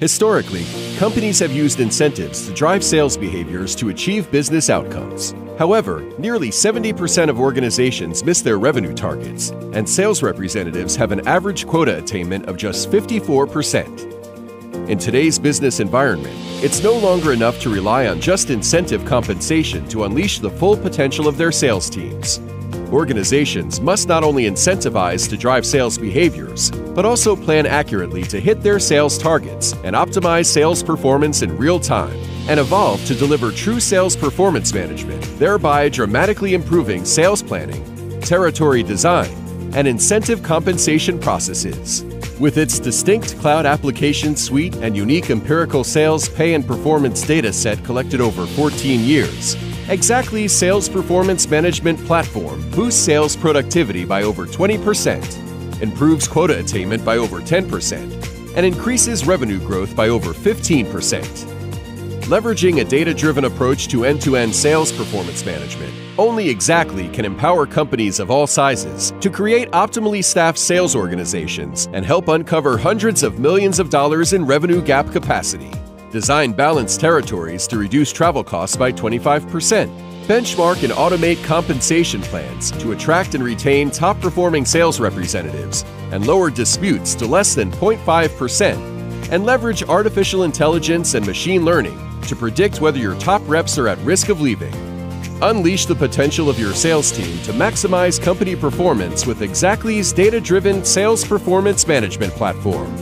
Historically, companies have used incentives to drive sales behaviors to achieve business outcomes. However, nearly 70% of organizations miss their revenue targets, and sales representatives have an average quota attainment of just 54%. In today's business environment, it's no longer enough to rely on just incentive compensation to unleash the full potential of their sales teams. Organizations must not only incentivize to drive sales behaviors, but also plan accurately to hit their sales targets and optimize sales performance in real time, and evolve to deliver true sales performance management, thereby dramatically improving sales planning, territory design, and incentive compensation processes. With its distinct cloud application suite and unique empirical sales pay and performance data set collected over 14 years, Xactly's Sales Performance Management Platform boosts sales productivity by over 20%, improves quota attainment by over 10%, and increases revenue growth by over 15%. Leveraging a data driven approach to end to end sales performance management, only Xactly can empower companies of all sizes to create optimally staffed sales organizations and help uncover hundreds of millions of dollars in revenue gap capacity. Design balanced territories to reduce travel costs by 25%. Benchmark and automate compensation plans to attract and retain top performing sales representatives and lower disputes to less than 0.5%. And leverage artificial intelligence and machine learning to predict whether your top reps are at risk of leaving. Unleash the potential of your sales team to maximize company performance with Xactly's data driven sales performance management platform.